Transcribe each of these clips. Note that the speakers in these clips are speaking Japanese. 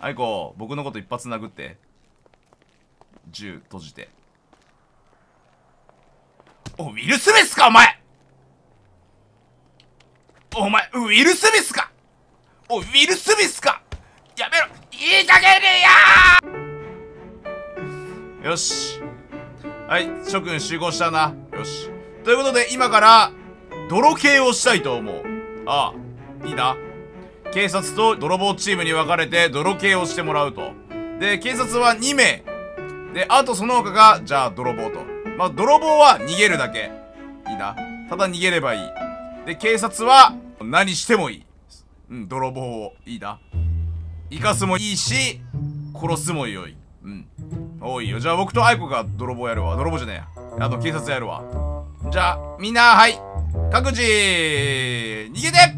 アイコ僕のこと一発殴って。銃閉じて。おウィル・スミスかお前。お前ウィル・スミスか。おウィル・スミスか。やめろ。いい加減にやよし。はい諸君集合したな。よし。ということで今から泥系をしたいと思う。ああいいな。警察と泥棒チームに分かれて泥系をしてもらうと。で警察は2名。であとその他がじゃあ泥棒と。まあ泥棒は逃げるだけ。いいな。ただ逃げればいい。で警察は何してもいい。うん泥棒を。いいな。生かすもいいし殺すもよい。うん。おいよ。じゃあ僕と愛子が泥棒やるわ。泥棒じゃねえや。あと警察やるわ。じゃあみんなはい。各自逃げて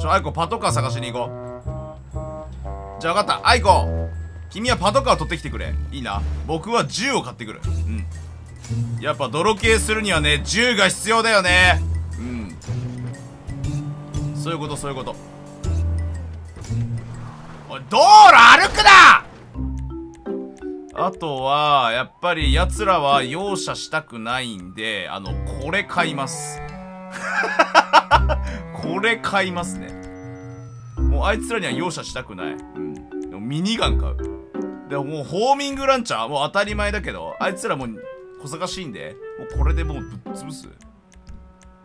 ちょ愛子パトカー探しに行こう。じゃあ分かった。愛子君はパトカー取ってきてくれ。いいな。僕は銃を買ってくる。うん。やっぱ泥系するにはね銃が必要だよね。うん。そういうことそういうこと。おい道路歩くな！あとは、やっぱり奴らは容赦したくないんで、あの、これ買います。これ買いますね。もうあいつらには容赦したくない。うん。でもミニガン買う。でももうホーミングランチャーもう当たり前だけど、あいつらもう小賢しいんで、もうこれでもうぶっ潰す。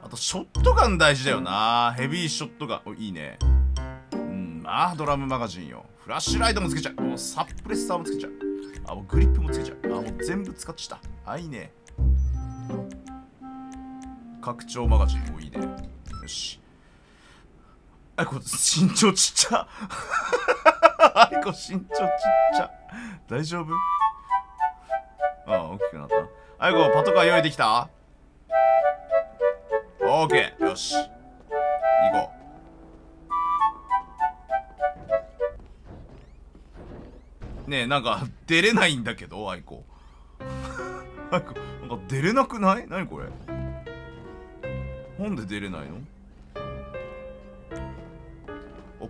あと、ショットガン大事だよな。ヘビーショットガン。お、いいね。うん、ああ、ドラムマガジンよ。フラッシュライトもつけちゃう。もうサプレッサーもつけちゃう。あ、もうグリップもつけちゃう。あ、もう全部使っちゃった。あ、いいね。拡張マガジンもいいね。よし。あい、こ身長ちっちゃ。あいこ身長ちっちゃ。大丈夫？ああ、大きくなった。あいこ、パトカー用意できた？オーケー。よし。行こう。ねえ、なんか、出れないんだけど、アイコ。アイコ、なんか出れなくない？何これ？なんで出れないの？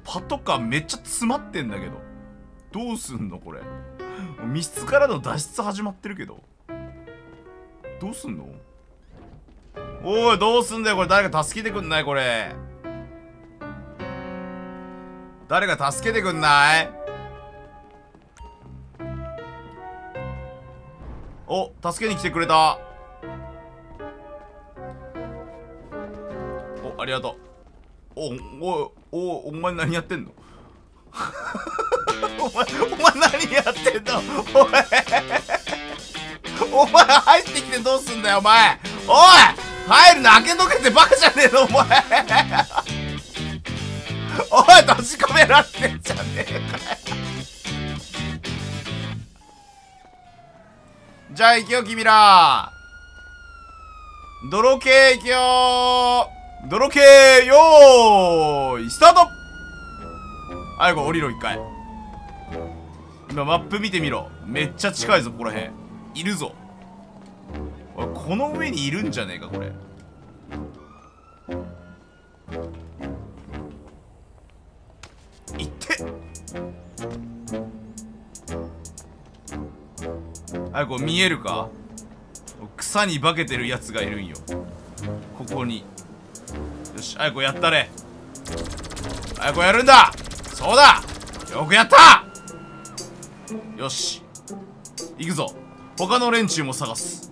パトカーめっちゃ詰まってんだけど。どうすんのこれ。密室からの脱出始まってるけど。どうすんの？おい、どうすんだよこれ誰か助けてくんない？これ。誰か助けてくんない？お助けに来てくれたおありがとうおおいおお前何やってんの？お前お前何やってんの？お前。お前入ってきてどうすんだよお前。おい入るの開けとけってバカじゃねえの？お前。おい閉じ込められてんじゃねえかじゃあ行くよ、君ら。泥系行くよ。泥系よーい、スタートはい、こ降りろ、一回。今、マップ見てみろ。めっちゃ近いぞ、ここら辺。いるぞ。この上にいるんじゃねえか、これ。行ってあこれ見えるか？草に化けてるやつがいるんよここにしアイコやったれアイコやるんだ。そうだ。よくやった。よし。行くぞ。他の連中も探す。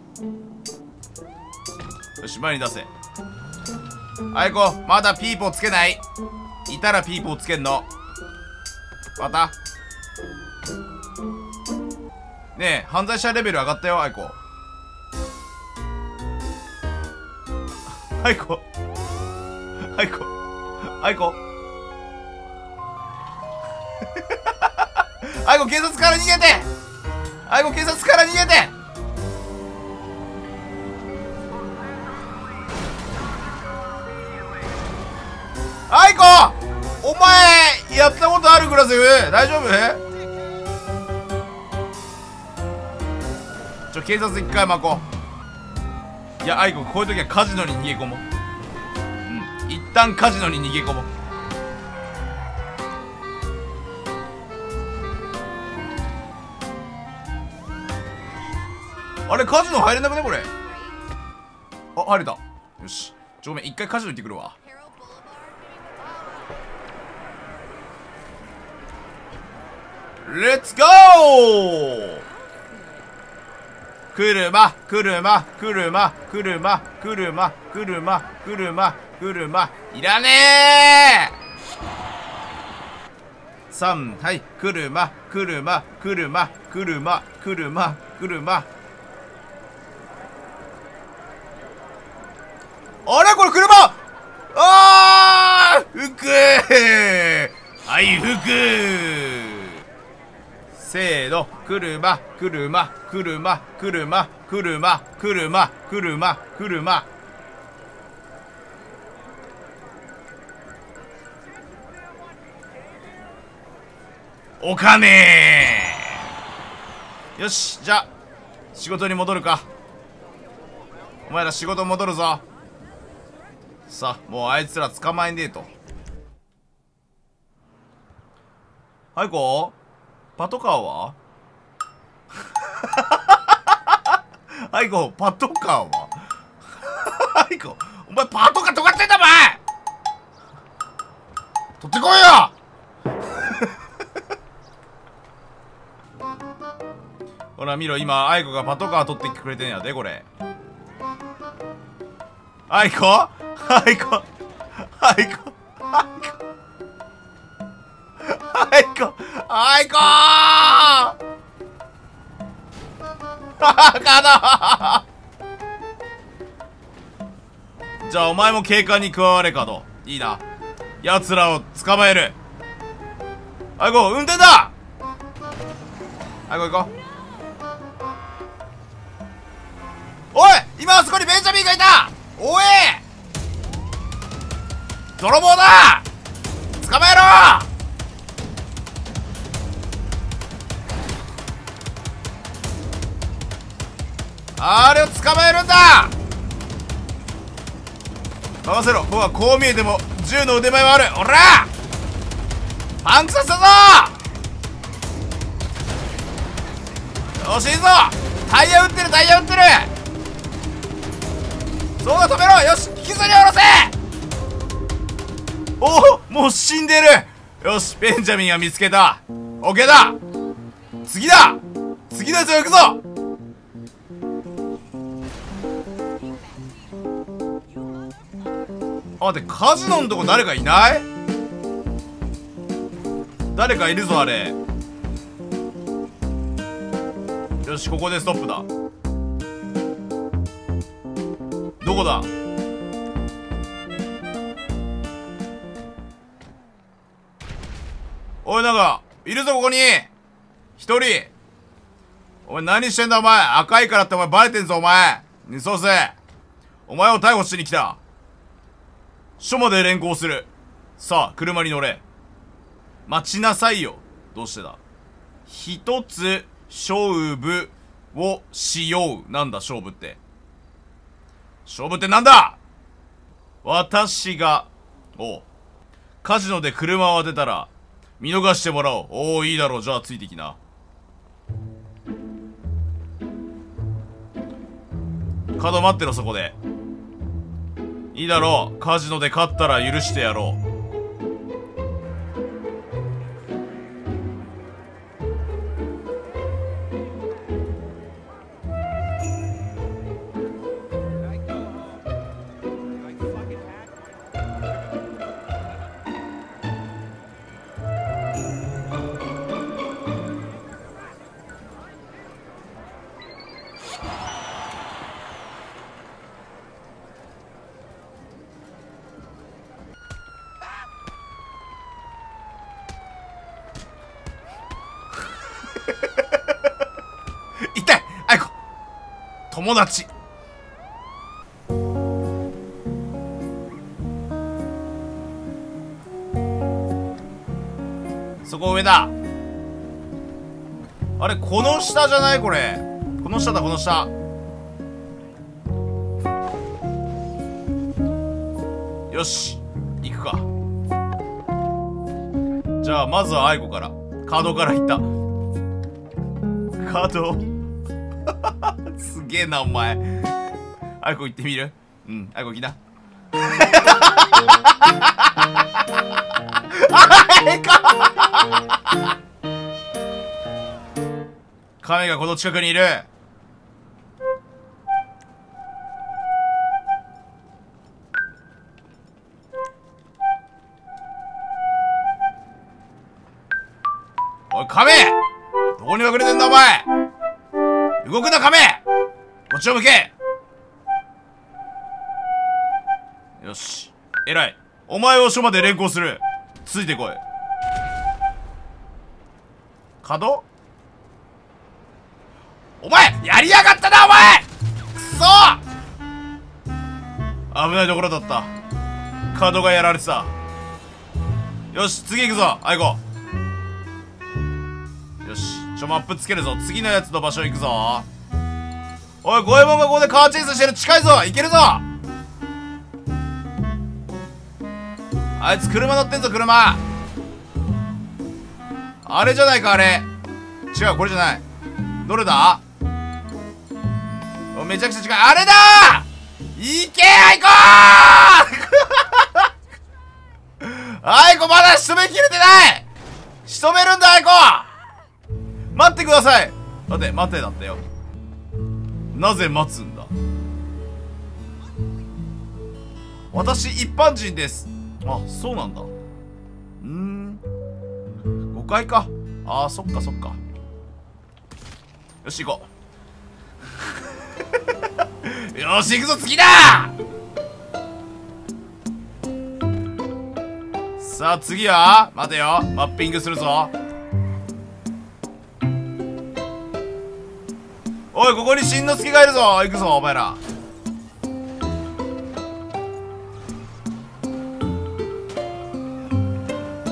よし前に出せ。アイコまだピーポーつけない。いたらピーポーつけんの。また？ねえ犯罪者レベル上がったよ。アイコアイコアイコアイコアイコ警察から逃げて!アイコ警察から逃げて!アイコお前やったことあるグラセフ？大丈夫？ちょ警察一回巻こう。いやアイコこういう時はカジノに逃げ込もう。一旦カジノに逃げ込もう。あれカジノ入れなくねこれ？あ入れた。よし。ちょめ一回カジノ行ってくるわ。レッツゴー車車車車車車車車。車いらねえ！3はい車車車車車車。あれ？これ車？あー！服！はい服！せーの。車車車車車車車車車。お金。よしじゃあ仕事に戻るか。お前ら仕事戻るぞ。さあもうあいつら捕まえねえと。はい こう。パトカーは？はいこう。パトカーは？はいこう。お前パトカーとかってんだお前。取ってこいよ。ら見ろ今アイコがパトカー取ってくれてんやでこれ。アイコ？アイコ？アイコ？アイコ？アイコ？アイコ？カドじゃあお前も警官に加われカドいいな。奴らを捕まえる。アイコ運転だ！アイコ行こう。おい今あそこにベンジャミンがいた。おい泥棒だ。捕まえろ。あれを捕まえるんだ。任せろ。僕はこう見えても銃の腕前はある。おら。パンクさせたぞ。よしいいぞ。タイヤ打ってるタイヤ打ってる。そうだ止めろ！よし引きずり下ろせ！おおもう死んでる！よしベンジャミンは見つけた。オッケーだ！次だ！次のやつを行くぞ！あ待ってカジノのとこ誰かいない？誰かいるぞあれ。よしここでストップだ。どこだ？おいなんかいるぞここに。一人。お前何してんだお前？赤いからってお前バレてんぞお前。ねそうせ。お前を逮捕しに来た。署まで連行する。さあ車に乗れ。待ちなさいよ。どうしてだ？一つ勝負をしよう。なんだ勝負って。勝負ってなんだ？私が、お。カジノで車を当てたら、見逃してもらおう。おお、いいだろう。じゃあ、ついてきな。角待ってろ、そこで。いいだろう。カジノで勝ったら許してやろう。友達。そこ上だ。あれこの下じゃない？これ。この下だこの下。よし。行くか。じゃあまずは愛子から。カードから行った。カード すげえなお前。あいこ行ってみる？うんあいこ来なあいこ亀がこの近くにいる。おい亀！どこに隠れてんだお前？動くな亀！こっちを向け！よし。偉い。お前を署まで連行する。ついてこい。角お前やりやがったなお前！くそ危ないところだった。角がやられてた。よし次行くぞ。アイコちょマップつけるぞ。次のやつの場所行くぞ。おい五右衛門がここでカーチェイスしてる。近いぞ。行けるぞ。あいつ車乗ってんぞ車。あれじゃないかあれ。違うこれじゃない。どれだ？おめちゃくちゃ近い。あれだ！いけアイコー アイコまだ仕留めきれてない！仕留めるんだアイコ待ってください。待て待てだったよ。なぜ待つんだ？私一般人です。あそうなんだ。うん。誤解か。あーそっかそっか。よし行こう。よし行くぞ次だ！さあ次は？待てよ。マッピングするぞ。おいここにしんのすけがいるぞ。行くぞお前ら。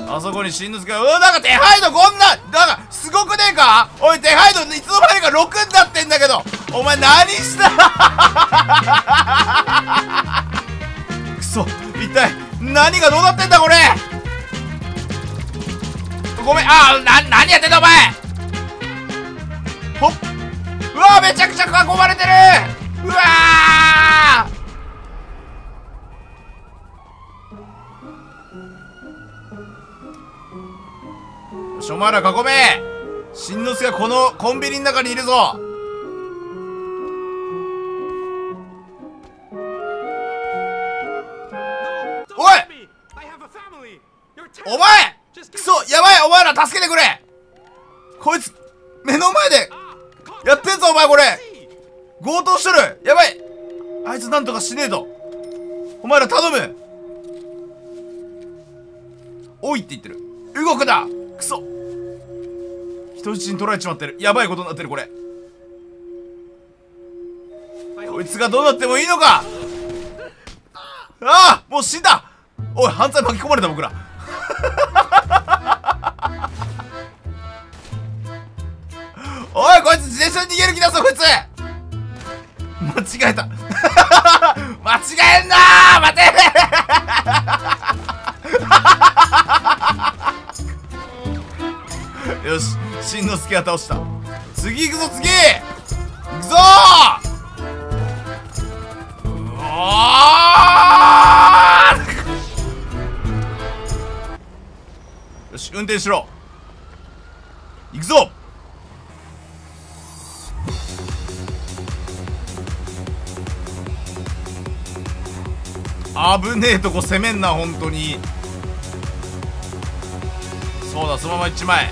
あそこにしんのすけがうわなんか手配度こんななんかすごくねえか？おい手配度いつの間にか6になってんだけど。お前何した？くそ一体何がどうなってんだこれ？ごめんあな何やってんだお前？ほっ。うわめちゃくちゃ囲まれてる。うわよしお前ら囲め。しんのすけがこのコンビニの中にいるぞ。なんとかしねえと。お前ら頼む。おいって言ってる。動くな。くそ人質に取られちまってる。やばいことになってるこれ。こいつがどうなってもいいのか。ああもう死んだ。おい犯罪巻き込まれた僕ら。おいこいつ自転車に逃げる気だぞこいつ。間違えた。間違えんなー！待て！よししんのすけは倒した。次行くぞ次！行くぞ！ーうおー！よし運転しろ。行くぞ！危ねえとこ攻めんな本当に。そうだそのまま行っちまえ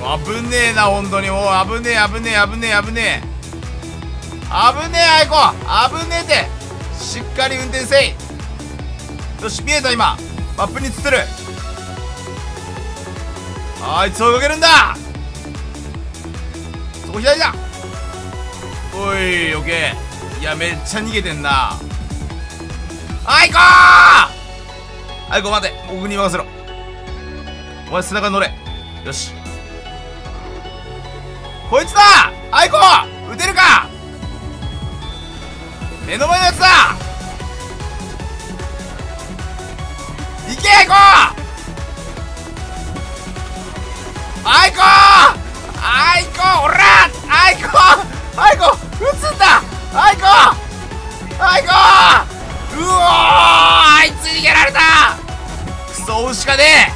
もう危ねえな本当に。もう危ねえ危ねえ危ねえ危ねえ。危ねえあいこ危ねえって。しっかり運転せい。よし見えた今。マップに映ってる。あいつを追いかけるんだ。そこ左だ。おいオッケーいやめっちゃ逃げてんな。あいこーあいこ待て。僕に任せろ。お前背中に乗れ。よし。こいつだ!あいこ撃てるか!目の前のやつだ!行けあいこあいこうおあいつにやられたクソ牛かね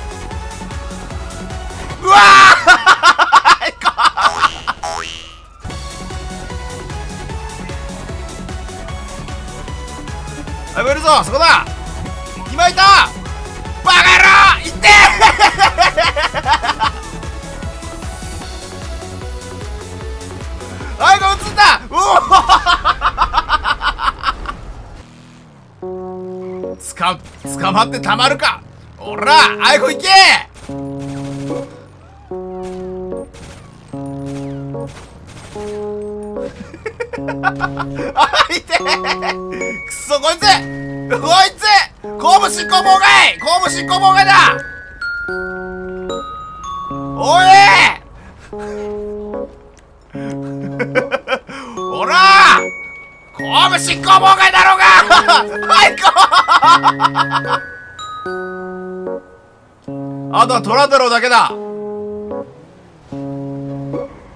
うわあいこあいやめるぞそこだか捕まってたまるか。おらあいこ行け。あいて。くそこいつ。こいつ。公務執行妨害。公務執行妨害だ。おい。ほら。公務執行妨害だろうが！はいこあとはトラ太郎だけだ。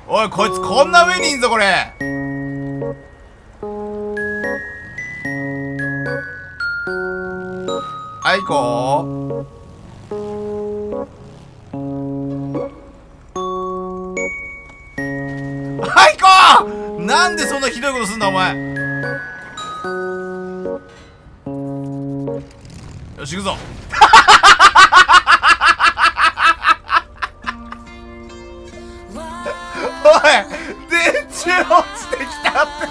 おいこいつこんな上にいんぞこれ。はいこはいこなんでそんなひどいことすんだお前よし行くぞ。おい電柱落ちてきたって。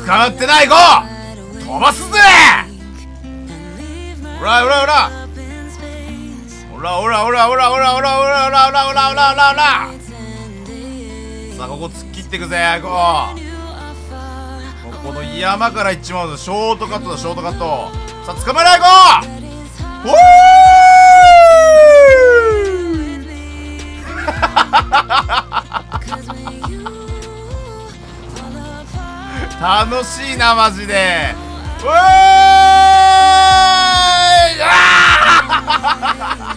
捕まってない子飛ばすぜ。ほらほらほらほらほらほらほらほらほらほらほらほらほらほらほらほら。さあここ突っ切っていくぜこここの山から行っちまうぞショートカットだショートカット。さあ捕まえないこおー楽しいなマジで。うーい。あ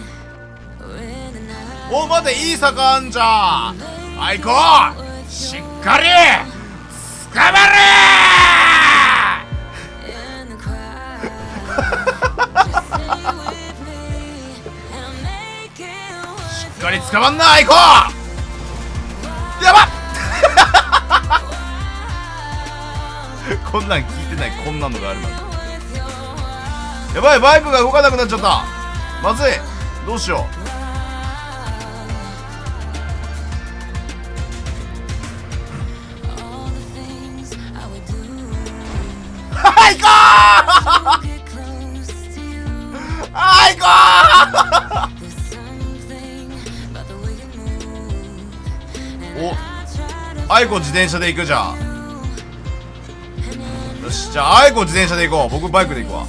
ー。お待ていい坂あんじゃん。はいこうしっかり捕まれしっかり捕まんなあいこやばっこんなん聞いてないこんなのがあるなんて。やばいバイクが動かなくなっちゃった。まずい。どうしよう。アイコーはいこーおアイコ自転車で行くじゃん。よしじゃあアイコ自転車で行こう。僕バイクで行くわ。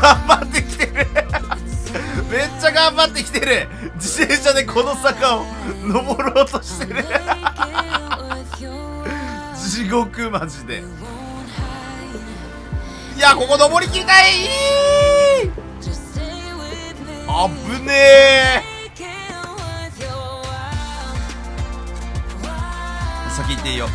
頑張ってきてる。めっちゃ頑張ってきてる。自転車でこの坂を登ろうとしてる。地獄マジで。いやここ登りきりたい。あぶねえ。先行っていいよ。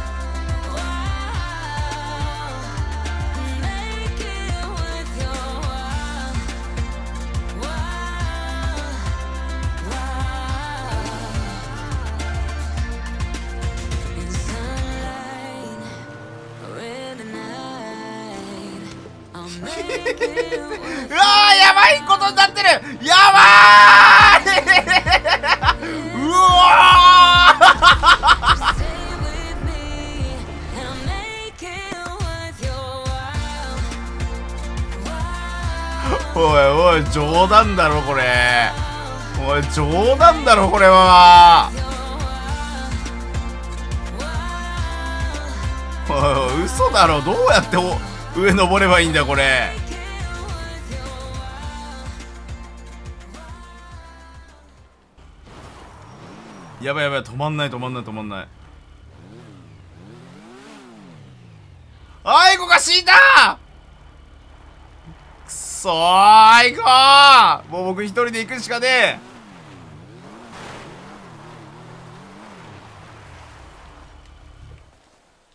うわーやばいことになってる。やばーい。うわおいおい冗談だろこれ。おい冗談だろこれは。おいおい嘘だろ。どうやってお上登ればいいんだこれ。やばいやばい止まんない止まんない止まんない。あいこが死んだ！くそーあいこもう僕一人で行くしかね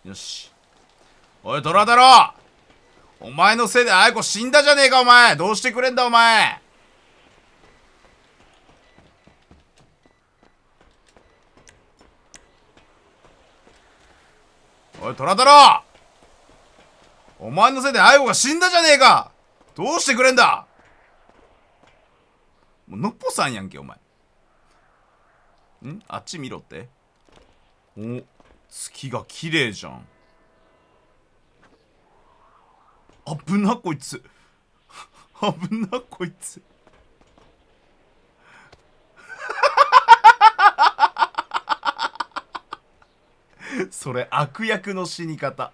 え。よし。おいトラ太郎！お前のせいであいこ死んだじゃねえかお前。どうしてくれんだお前。おいトラ太郎。お前のせいでアイゴが死んだじゃねえか。どうしてくれんだ。もうのっぽさんやんけお前。ん？あっち見ろって。お月が綺麗じゃん。危なこいつ。危なこいつ。それ悪役の死に方。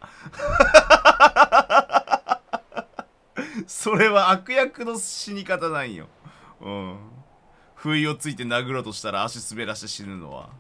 それは悪役の死に方なんよ。うん。不意をついて殴ろうとしたら足滑らして死ぬのは。